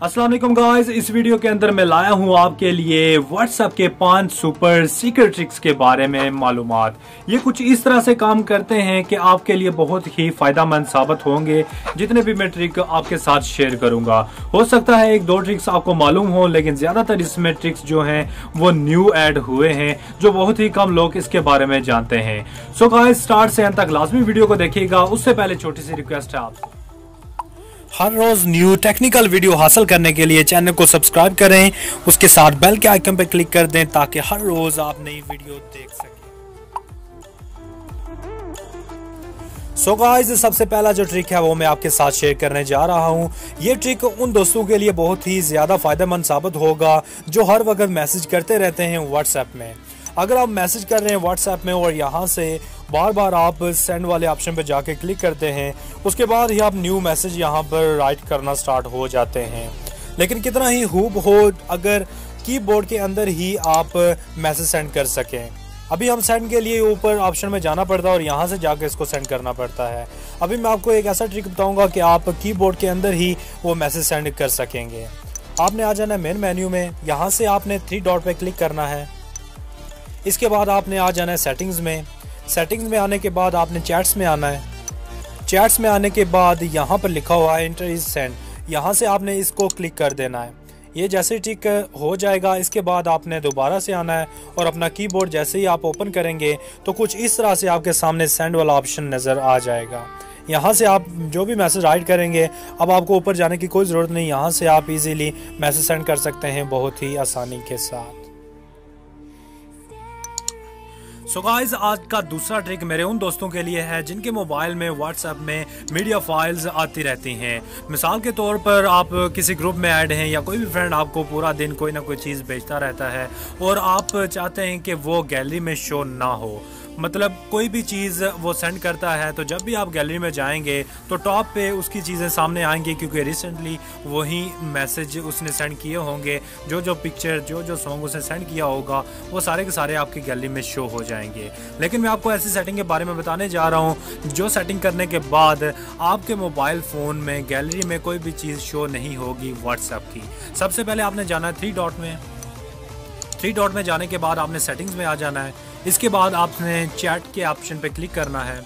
السلام علیکم گائز اس ویڈیو کے اندر میں لایا ہوں آپ کے لیے واٹس اپ کے پانچ سپر سیکرٹ ٹرکس کے بارے میں معلومات۔ یہ کچھ اس طرح سے کام کرتے ہیں کہ آپ کے لیے بہت ہی فائدہ مند ثابت ہوں گے۔ جتنے بھی میں ٹرک آپ کے ساتھ شیئر کروں گا۔ ہو سکتا ہے ایک دو ٹرکس آپ کو معلوم ہوں، لیکن زیادہ تر اس میں ٹرکس جو ہیں وہ نیو ایڈ ہوئے ہیں، جو بہت ہی کم لوگ اس کے بارے میں جانتے ہیں۔ سو گائز سٹارٹ سے انت تک لازمی ویڈیو کو دیکھیے گا۔ اس سے پہلے چھوٹی سی ریکویسٹ ہے آپ ہر روز نیو ٹیکنیکل ویڈیو حاصل کرنے کے لیے چینل کو سبسکرائب کریں۔ اس کے ساتھ بیل کے آئیکن پر کلک کر دیں تاکہ ہر روز آپ نئی ویڈیو دیکھ سکیں۔ سو گائز سب سے پہلا جو ٹرک ہے وہ میں آپ کے ساتھ شیئر کرنے جا رہا ہوں۔ یہ ٹرک ان دوستوں کے لیے بہت ہی زیادہ فائدہ مند ثابت ہوگا جو ہر وقت میسج کرتے رہتے ہیں واٹس ایپ میں۔ اگر آپ میسج کر رہے ہیں واٹس ایپ میں اور یہاں سے بار بار آپ سینڈ والے آپشن پہ جا کے کلک کرتے ہیں، اس کے بعد ہی آپ نیو میسج یہاں پر رائٹ کرنا سٹارٹ ہو جاتے ہیں۔ لیکن کتنا ہی ہوب ہو اگر کی بورڈ کے اندر ہی آپ میسج سینڈ کر سکیں۔ ابھی ہم سینڈ کے لیے اوپر آپشن میں جانا پڑتا ہے اور یہاں سے جا کے اس کو سینڈ کرنا پڑتا ہے۔ ابھی میں آپ کو ایک ایسا ٹرک بتاؤں گا کہ آپ کی بورڈ کے اندر ہی وہ میسج سینڈ کر سکیں گے۔ آپ نے آ جانا ہے مین مینیو میں، یہاں سے آپ نے تھری ڈاٹ پہ کلک کرنا ہے۔ اس کے بعد آپ نے آ جانا ہے سیٹنگز میں. سیٹنگز میں آنے کے بعد آپ نے چیٹس میں آنا ہے. چیٹس میں آنے کے بعد یہاں پر لکھا ہوا ہے انٹر از سینڈ یہاں سے آپ نے اس کو کلک کر دینا ہے. یہ جیسے ٹک ہو جائے گا، اس کے بعد آپ نے دوبارہ سے آنا ہے اور اپنا کی بورڈ جیسے ہی آپ اوپن کریں گے تو کچھ اس طرح سے آپ کے سامنے سینڈ والا آپشن نظر آ جائے گا. یہاں سے آپ جو بھی میسج رائٹ کریں گے، اب آپ کو اوپر جانے کی کوئی ضرورت نہیں، یہاں سے آپ ایزیلی میسج سینڈ کر سکتے ہیں بہت ہی آسانی کے ساتھ. سو گائز آج کا دوسرا ٹرک میرے ان دوستوں کے لیے ہے جن کے موبائل میں واٹس اپ میں میڈیا فائلز آتی رہتی ہیں۔ مثال کے طور پر آپ کسی گروپ میں ایڈ ہیں یا کوئی بھی فرینڈ آپ کو پورا دن کوئی نہ کوئی چیز بھیجتا رہتا ہے اور آپ چاہتے ہیں کہ وہ گیلری میں شو نہ ہو۔ مطلب کوئی بھی چیز وہ سینڈ کرتا ہے تو جب بھی آپ گیلری میں جائیں گے تو ٹاپ پہ اس کی چیزیں سامنے آئیں گی کیونکہ ریسنٹلی وہی میسج اس نے سینڈ کیے ہوں گے۔ جو جو پکچر جو جو سونگ اس نے سینڈ کیا ہوگا، وہ سارے کے سارے آپ کی گیلری میں شو ہو جائیں گے۔ لیکن میں آپ کو ایسی سیٹنگ کے بارے میں بتانے جا رہا ہوں جو سیٹنگ کرنے کے بعد آپ کے موبائل فون میں، گیلری میں کوئی بھی چیز شو نہیں ہوگی واٹس ایپ کی۔ سب سے پہلے آپ نے جانا ہے تھری ڈاٹ میں۔ تھری ڈاٹ میں جانے کے بعد آپ نے سیٹنگز میں آ جانا ہے۔ اس کے بعد آپ نے چیٹ کے آپشن پہ کلک کرنا ہے۔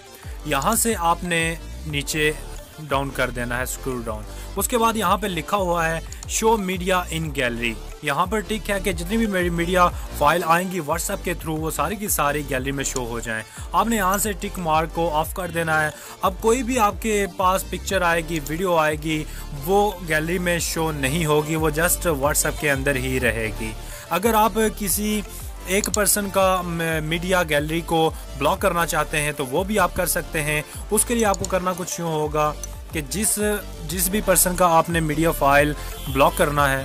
یہاں سے آپ نے نیچے ڈاؤن کر دینا ہے اسکرو ڈاؤن اس کے بعد یہاں پہ لکھا ہوا ہے شو میڈیا ان گیلری یہاں پر ٹک ہے کہ جتنی بھی میری میڈیا فائل آئیں گی واٹس ایپ کے تھرو وہ ساری کی ساری گیلری میں شو ہو جائیں۔ آپ نے یہاں سے ٹک مارک کو آف کر دینا ہے۔ اب کوئی بھی آپ کے پاس پکچر آئے گی ویڈیو آئے گی، وہ گیلری میں شو نہیں ہوگی، وہ جسٹ واٹس ایپ کے اندر ہی رہے گی۔ اگر آپ کسی ایک پرسن کا میڈیا گیلری کو بلاک کرنا چاہتے ہیں تو وہ بھی آپ کر سکتے ہیں۔ اس کے لیے آپ کو کرنا کچھ یوں ہوگا کہ جس جس بھی پرسن کا آپ نے میڈیا فائل بلاک کرنا ہے،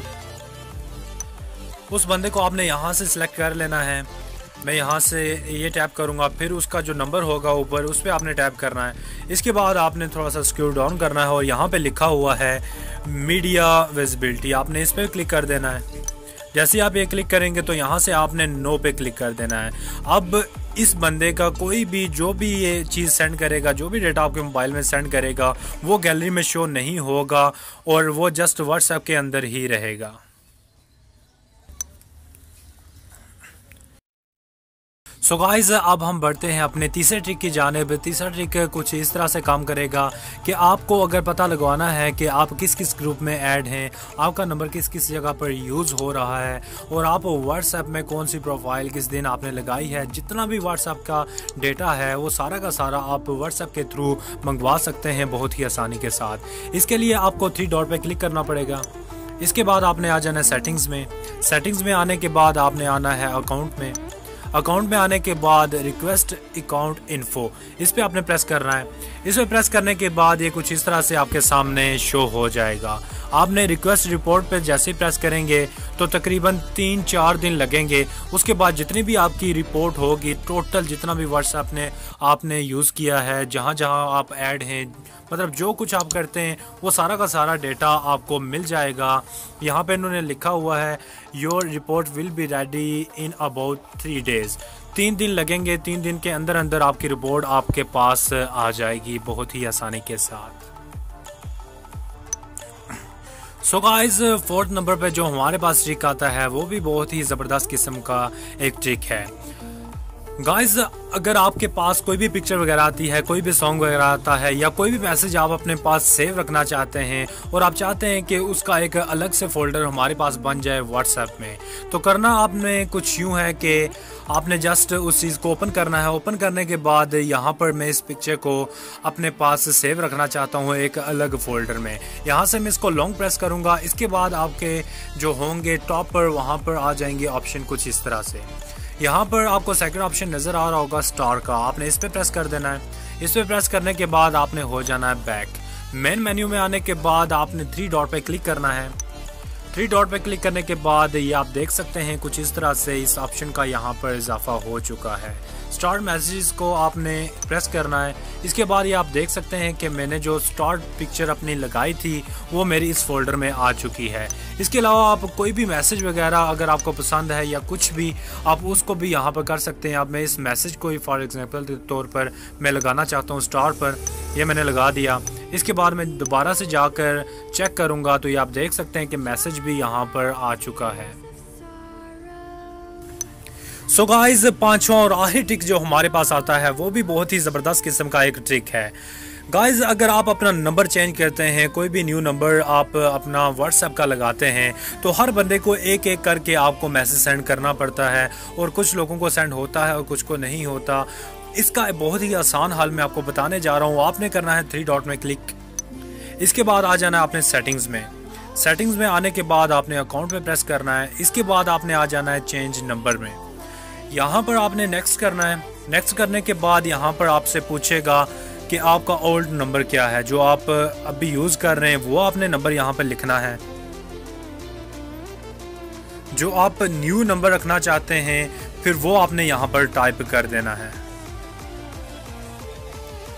اس بندے کو آپ نے یہاں سے سلیکٹ کر لینا ہے۔ میں یہاں سے یہ ٹیپ کروں گا، پھر اس کا جو نمبر ہوگا اوپر، اس پہ آپ نے ٹیپ کرنا ہے۔ اس کے بعد آپ نے تھوڑا سا سکیور ڈاؤن کرنا ہے اور یہاں پہ لکھا ہوا ہے میڈیا ویزبلٹی آپ نے اس پہ کلک کر دینا ہے۔ جیسے آپ یہ کلک کریں گے تو یہاں سے آپ نے نو پہ کلک کر دینا ہے۔ اب اس بندے کا کوئی بھی جو بھی یہ چیز سینڈ کرے گا، جو بھی ڈیٹا آپ کے موبائل میں سینڈ کرے گا، وہ گیلری میں شو نہیں ہوگا اور وہ جسٹ واٹس ایپ کے اندر ہی رہے گا۔ سو گائز اب ہم بڑھتے ہیں اپنے تیسرے ٹرک کی جانب۔ تیسرا ٹرک کچھ اس طرح سے کام کرے گا کہ آپ کو اگر پتہ لگوانا ہے کہ آپ کس کس گروپ میں ایڈ ہیں، آپ کا نمبر کس کس جگہ پر یوز ہو رہا ہے، اور آپ واٹس ایپ میں کون سی پروفائل کس دن آپ نے لگائی ہے، جتنا بھی واٹس ایپ کا ڈیٹا ہے، وہ سارا کا سارا آپ واٹس ایپ کے تھرو منگوا سکتے ہیں بہت ہی آسانی کے ساتھ۔ اس کے لیے آپ کو تھری ڈاٹ پہ کلک کرنا پڑے گا۔ اس کے بعد آپ نے آ جانا ہے سیٹنگز میں۔ سیٹنگز میں آنے کے بعد آپ نے آنا ہے اکاؤنٹ میں۔ اکاؤنٹ میں آنے کے بعد ریکویسٹ اکاؤنٹ انفو اس پہ آپ نے پریس کرنا ہے. اس پہ پریس کرنے کے بعد یہ کچھ اس طرح سے آپ کے سامنے شو ہو جائے گا. آپ نے ریکویسٹ رپورٹ پہ جیسے پریس کریں گے تو تقریباً تین چار دن لگیں گے. اس کے بعد جتنی بھی آپ کی رپورٹ ہوگی ٹوٹل جتنا بھی واٹس ایپ نے آپ نے یوز کیا ہے، جہاں جہاں آپ ایڈ ہیں مطلب جو کچھ آپ کرتے ہیں، وہ سارا کا سارا ڈیٹا آپ کو مل جائے گا. یہاں پہ انہوں نے لکھا ہوا ہے your report will be ready in about three days تین دن لگیں گے، تین دن کے اندر اندر آپ کی رپورٹ آپ کے پاس آ جائے گی بہت ہی آسانی کے ساتھ۔ سو گائز فورتھ نمبر پہ جو ہمارے پاس ٹرک آتا ہے، وہ بھی بہت ہی زبردست قسم کا ایک ٹرک ہے۔ گائز اگر آپ کے پاس کوئی بھی پکچر وغیرہ آتی ہے، کوئی بھی سانگ وغیرہ آتا ہے یا کوئی بھی میسج آپ اپنے پاس سیو رکھنا چاہتے ہیں اور آپ چاہتے ہیں کہ اس کا ایک الگ سے فولڈر ہمارے پاس بن جائے واٹس ایپ میں، تو کرنا آپ نے کچھ یوں ہے کہ آپ نے جسٹ اس چیز کو اوپن کرنا ہے۔ اوپن کرنے کے بعد یہاں پر میں اس پکچر کو اپنے پاس سیو رکھنا چاہتا ہوں ایک الگ فولڈر میں۔ یہاں سے میں اس کو لانگ پریس کروں گا۔ اس کے بعد آپ کے جو ہوں گے ٹاپ پر وہاں پر آ جائیں گے آپشن کچھ اس طرح سے۔ یہاں پر آپ کو سیکنڈ آپشن نظر آ رہا ہوگا سٹار کا۔ آپ نے اس پہ پریس کر دینا ہے۔ اس پہ پریس کرنے کے بعد آپ نے ہو جانا ہے بیک مین مینیو میں آنے کے بعد آپ نے تھری ڈاٹ پہ کلک کرنا ہے۔ تھری ڈاٹ پہ کلک کرنے کے بعد یہ آپ دیکھ سکتے ہیں کچھ اس طرح سے اس آپشن کا یہاں پر اضافہ ہو چکا ہے۔ سٹارٹ میسیجز کو آپ نے پریس کرنا ہے۔ اس کے بعد یہ آپ دیکھ سکتے ہیں کہ میں نے جو سٹارٹ پکچر اپنی لگائی تھی، وہ میری اس فولڈر میں آ چکی ہے۔ اس کے علاوہ آپ کوئی بھی میسج وغیرہ اگر آپ کو پسند ہے یا کچھ بھی، آپ اس کو بھی یہاں پر کر سکتے ہیں۔ اب میں اس میسج کو فار ایگزامپل کے طور پر میں لگانا چاہتا ہوں۔ سٹارٹ پر یہ میں نے لگا دیا۔ اس کے بعد میں دوبارہ سے جا کر چیک کروں گا تو یہ آپ دیکھ سکتے ہیں کہ میسج بھی یہاں پر آ چکا ہے۔ سو گائز پانچواں اور آخری ٹرک جو ہمارے پاس آتا ہے وہ بھی بہت ہی زبردست قسم کا ایک ٹرک ہے۔ گائز اگر آپ اپنا نمبر چینج کرتے ہیں، کوئی بھی نیو نمبر آپ اپنا واٹس ایپ کا لگاتے ہیں، تو ہر بندے کو ایک ایک کر کے آپ کو میسج سینڈ کرنا پڑتا ہے اور کچھ لوگوں کو سینڈ ہوتا ہے اور کچھ کو نہیں ہوتا۔ اس کا بہت ہی آسان حال میں آپ کو بتانے جا رہا ہوں۔ آپ نے کرنا ہے تھری ڈاٹ میں کلک۔ اس کے بعد آ جانا ہے اپنے سیٹنگز میں۔ سیٹنگز میں آنے کے بعد آپ نے اکاؤنٹ میں پریس کرنا ہے۔ اس کے بعد آپ نے آ جانا ہے چینج نمبر میں۔ یہاں پر آپ نے نیکسٹ کرنا ہے۔ نیکسٹ کرنے کے بعد یہاں پر آپ سے پوچھے گا کہ آپ کا اولڈ نمبر کیا ہے۔ جو آپ ابھی یوز کر رہے ہیں، وہ آپ نے نمبر یہاں پر لکھنا ہے۔ جو آپ نیو نمبر رکھنا چاہتے ہیں، پھر وہ آپ نے یہاں پر ٹائپ کر دینا ہے۔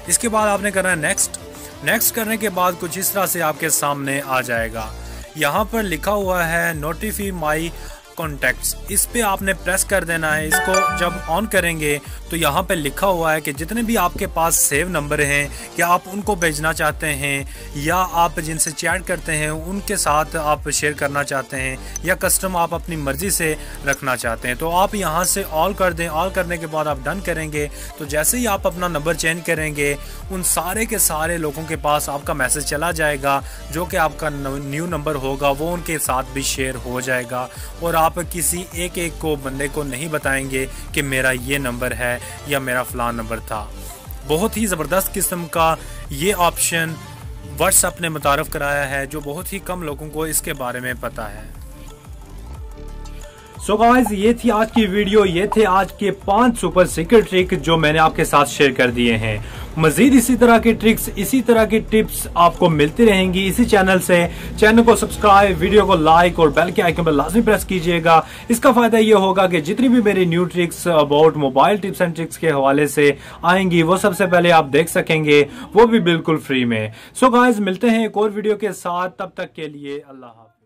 اس کے بعد آپ نے کرنا ہے نیکسٹ نیکسٹ کرنے کے بعد کچھ اس طرح سے آپ کے سامنے آ جائے گا. یہاں پر لکھا ہوا ہے نوٹیفی مائی کانٹیکٹس اس پہ آپ نے پریس کر دینا ہے۔ اس کو جب آن کریں گے تو یہاں پہ لکھا ہوا ہے کہ جتنے بھی آپ کے پاس سیو نمبر ہیں، یا آپ ان کو بھیجنا چاہتے ہیں، یا آپ جن سے چیٹ کرتے ہیں، ان کے ساتھ آپ شیئر کرنا چاہتے ہیں، یا کسٹم آپ اپنی مرضی سے رکھنا چاہتے ہیں۔ تو آپ یہاں سے آل کر دیں۔ آل کرنے کے بعد آپ ڈن کریں گے۔ تو جیسے ہی آپ اپنا نمبر چینج کریں گے، ان سارے کے سارے لوگوں کے پاس آپ کا میسج چلا جائے گا، جو کہ آپ کا نیو نمبر ہوگا، وہ ان کے ساتھ بھی شیئر ہو جائے گا۔ اور آپ آپ کسی ایک ایک کو بندے کو نہیں بتائیں گے کہ میرا یہ نمبر ہے یا میرا فلان نمبر تھا۔ بہت ہی زبردست قسم کا یہ آپشن واٹس اپ نے متعارف کرایا ہے، جو بہت ہی کم لوگوں کو اس کے بارے میں پتا ہے۔ سو so گائز یہ تھی آج کی ویڈیو، یہ تھے آج کے پانچ سپر سیکرٹ ٹرک جو میں نے آپ کے ساتھ شیئر کر دیے ہیں۔ مزید اسی طرح کے ٹرکس، اسی طرح کی ٹپس آپ کو ملتی رہیں گی اسی چینل سے۔ چینل کو سبسکرائب، ویڈیو کو لائک اور بیل کے آئیکن پر لازمی پریس کیجیے گا۔ اس کا فائدہ یہ ہوگا کہ جتنی بھی میری new tricks about mobile tips and tricks کے حوالے سے آئیں گی، وہ سب سے پہلے آپ دیکھ سکیں گے، وہ بھی بالکل فری میں۔ سو so گائز ملتے ہیں ایک اور ویڈیو کے ساتھ، تب تک کے لیے اللہ حافظ۔